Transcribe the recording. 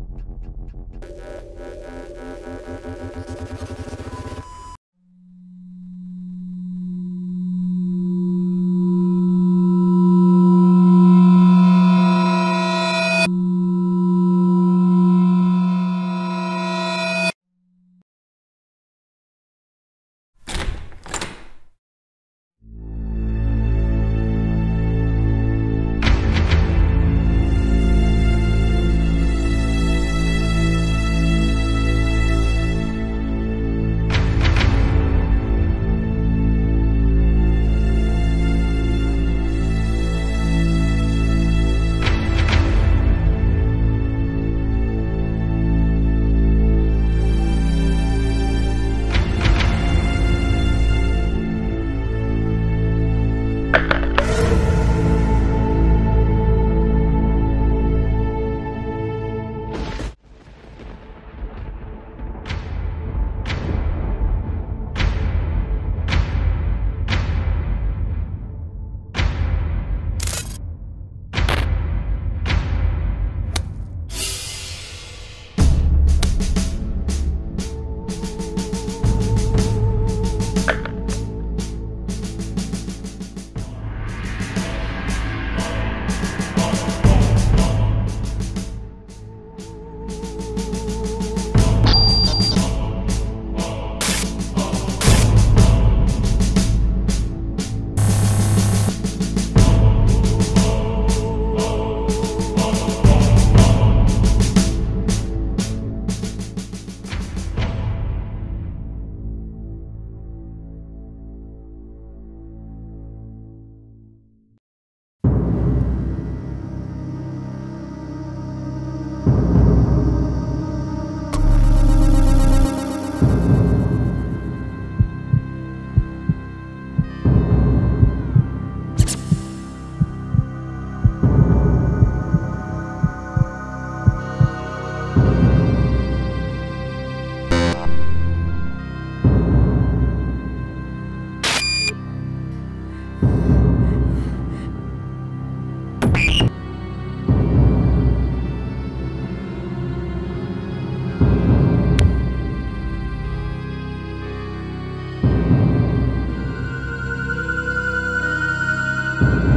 Thank you. you.